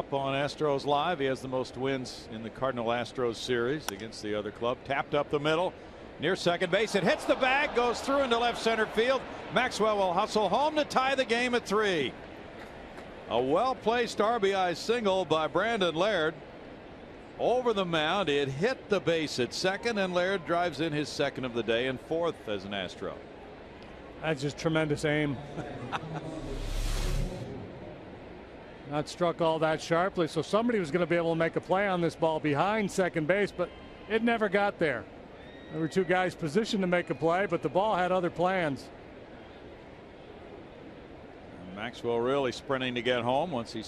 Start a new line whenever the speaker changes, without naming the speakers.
up on Astros Live. He has the most wins in the Cardinal Astros series against the other club. Tapped up the middle. Near second base. It hits the bag, goes through into left center field. Maxwell will hustle home to tie the game at three. A well placed RBI single by Brandon Laird. Over the mound. It hit the base at second, and Laird drives in his second of the day and fourth as an Astro.
That's just tremendous aim. Not struck all that sharply, so somebody was going to be able to make a play on this ball behind second base, but it never got there. There were two guys positioned to make a play, but the ball had other plans.
Maxwell really sprinting to get home once he